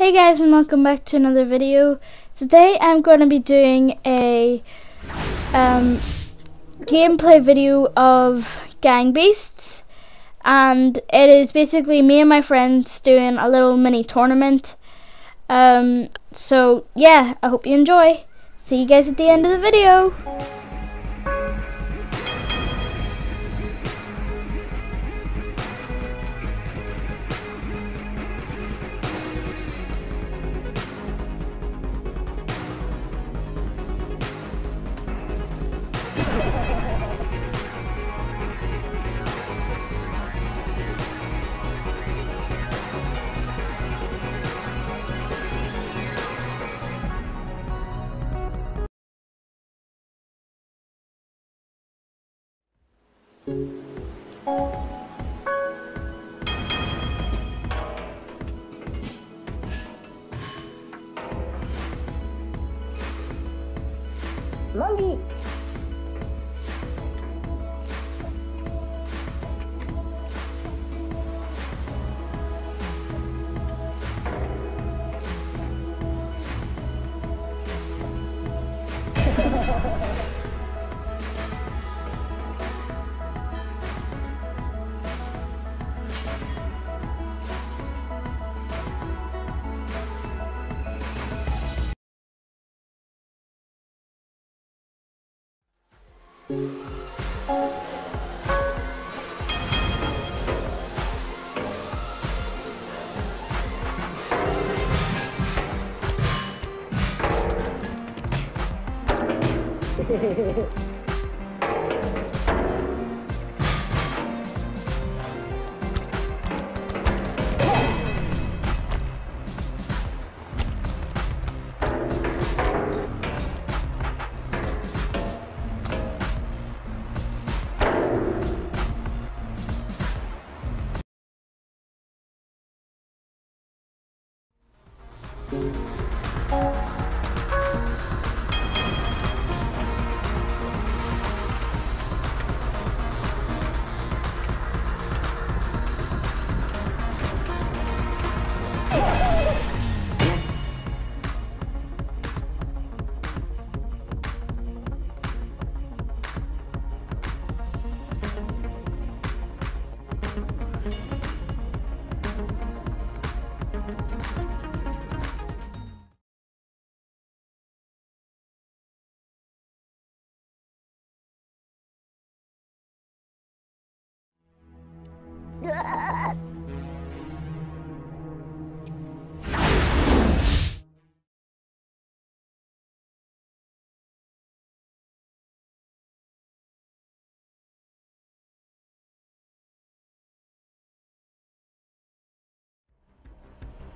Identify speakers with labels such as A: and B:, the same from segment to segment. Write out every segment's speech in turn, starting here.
A: Hey guys and welcome back to another video. Today I'm going to be doing a um, gameplay video of Gang Beasts and it is basically me and my friends doing a little mini tournament. Um, so yeah, I hope you enjoy. See you guys at the end of the video.
B: Monkey! Hehehehe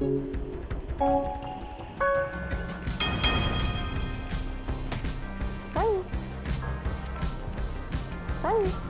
B: Hi. Hi.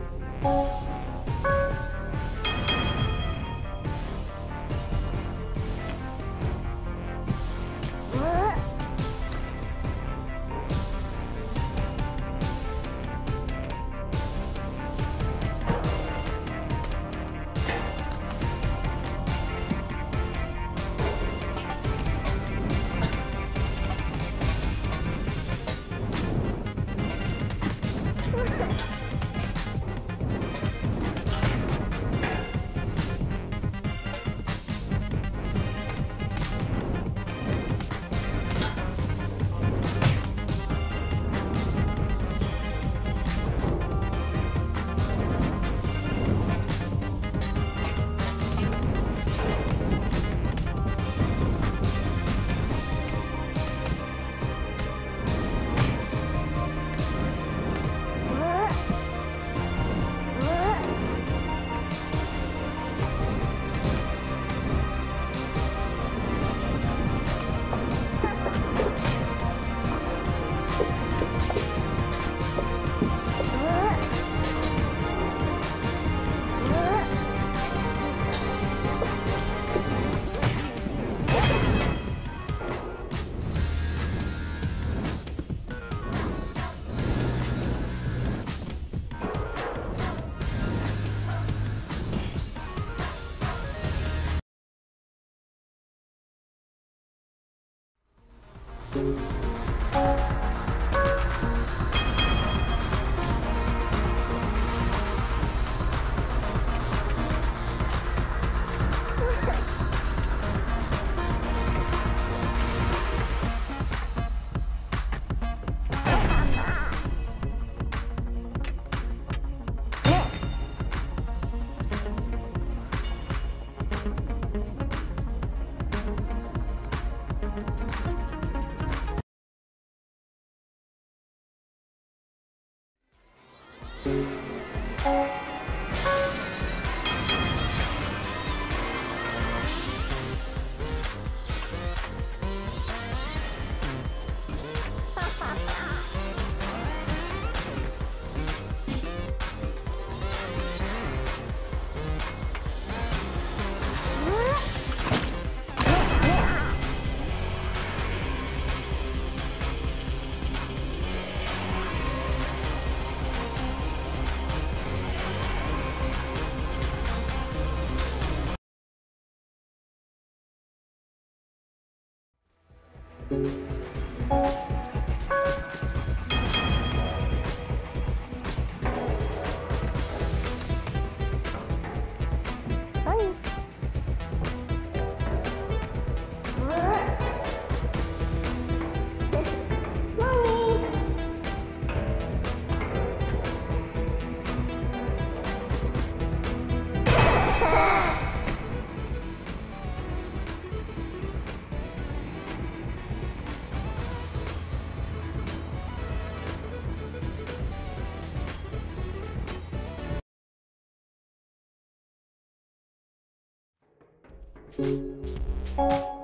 A: Música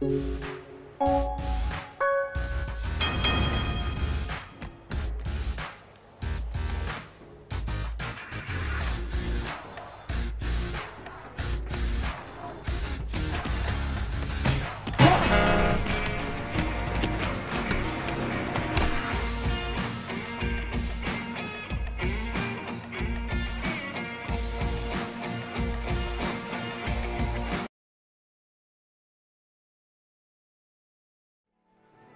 A: you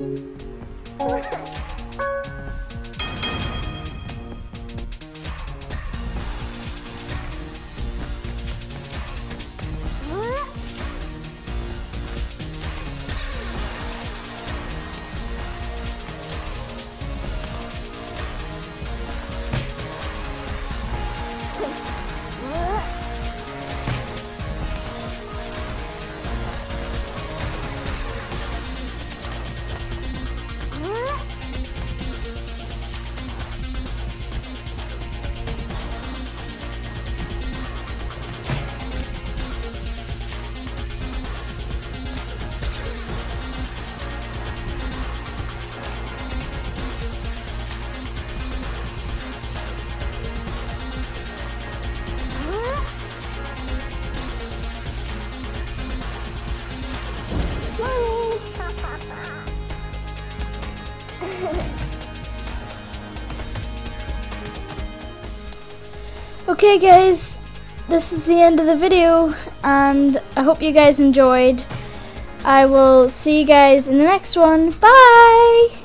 A: Oh, Okay guys, this is the end of the video and I hope you guys enjoyed. I will see you guys in the next one. Bye!